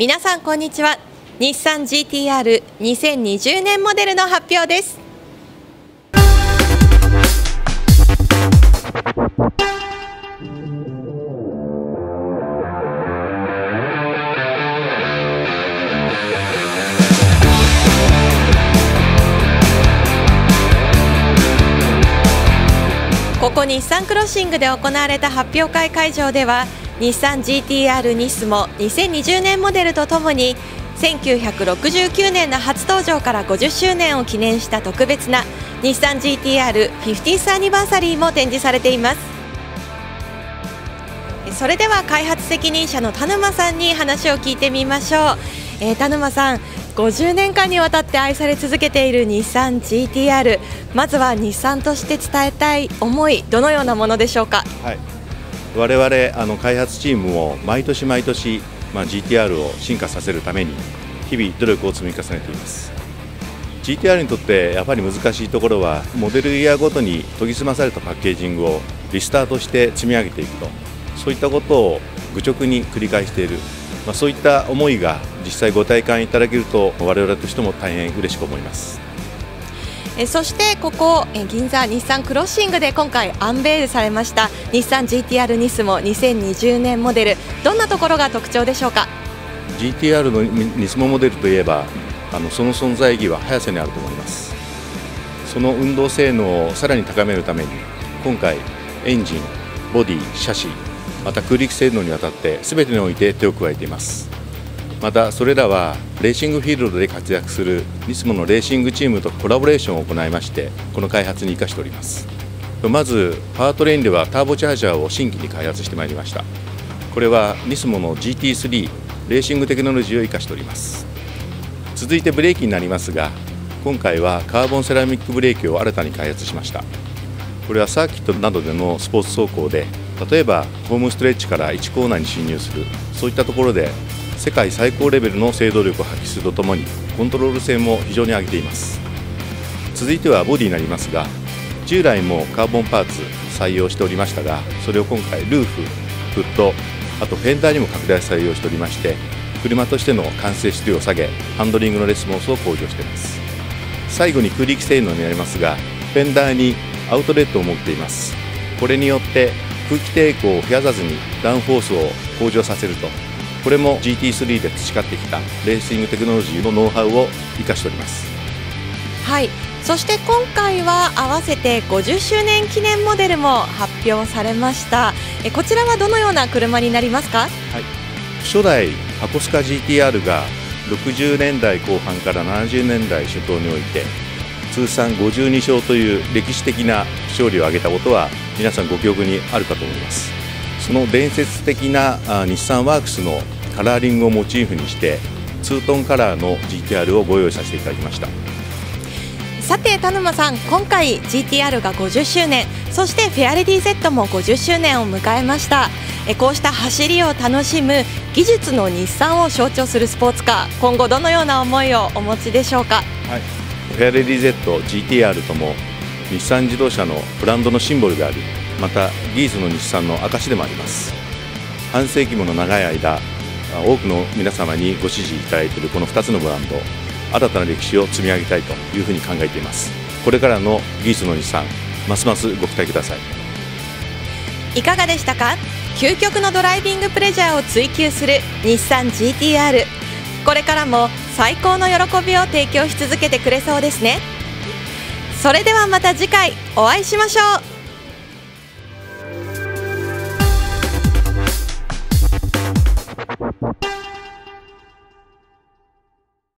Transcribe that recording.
皆さんこんにちは。日産 GTR2020 年モデルの発表です。ここ日産クロッシングで行われた発表会会場では日産 GTR ニスモ2020年モデルとともに1969年の初登場から50周年を記念した特別な日産 GTR50th アニバーサリーも展示されています。それでは開発責任者の田沼さんに話を聞いてみましょう、えー、田沼さん50年間にわたって愛され続けている日産 GTR まずは日産として伝えたい思いどのようなものでしょうか、はい、我々あの開発チームも毎年毎年、まあ、GTR を進化させるために日々努力を積み重ねています。GTR にとってやっぱり難しいところはモデルイヤーごとに研ぎ澄まされたパッケージングをリスタートして積み上げていくとそういったことを愚直に繰り返している、まあ、そういった思いが実際ご体感いただけると我々としても大変嬉しく思います。えそしてここえ銀座日産クロッシングで今回アンベールされました日産 GTR ニスモ2020年モデル。どんなところが特徴でしょうか？GTR のニスモモデルといえばあのその存在意義は速さにあると思います。その運動性能をさらに高めるために今回エンジンボディシャシまた空力性能にわたって全てにおいて手を加えています。またそれらはレーシングフィールドで活躍するニスモのレーシングチームとコラボレーションを行いましてこの開発に生かしております。まずパワートレインではターボチャージャーを新規に開発してまいりました。これはニスモの GT3 レーシングテクノロジーを生かしております。続いてブレーキになりますが今回はカーボンセラミックブレーキを新たに開発しました。これはサーキットなどでのスポーツ走行で例えばホームストレッチから1コーナーに進入するそういったところで世界最高レベルの制動力を発揮するとともにコントロール性も非常に上げています。続いてはボディになりますが従来もカーボンパーツ採用しておりましたがそれを今回ルーフフットあとフェンダーにも拡大採用しておりまして車としての完成質量を下げハンドリングのレスポンスを向上しています。最後に空力性能になりますがフェンダーにアウトレットを持っています。これによって空気抵抗を増やさずにダウンフォースを向上させるとこれも GT3 で培ってきたレーシングテクノロジーのノウハウを生かしております。はい。そして今回は合わせて50周年記念モデルも発表されました。えこちらはどのような車になりますか、はい、初代箱スカ GTR が60年代後半から70年代初頭において通算52勝という歴史的な勝利を挙げたことは皆さんご記憶にあるかと思いますその伝説的な日産ワークスのカラーリングをモチーフにしてツートンカラーの GTR をご用意させていただきました。さて田沼さん今回 GTR が50周年そしてフェアレディ Z も50周年を迎えました。えこうした走りを楽しむ技術の日産を象徴するスポーツカー今後どのような思いをお持ちでしょうか、はい、フェアレディ Z、GTR とも日産自動車のブランドのシンボルでありまた技術の日産の証でもあります。半世紀もの長い間多くの皆様にご支持いただいているこの2つのブランド新たな歴史を積み上げたいというふうに考えています。これからの技術の日産ますますご期待ください。いかがでしたか？究極のドライビングプレジャーを追求する日産 GTR これからも最高の喜びを提供し続けてくれそうですね。それではまた次回お会いしましょう。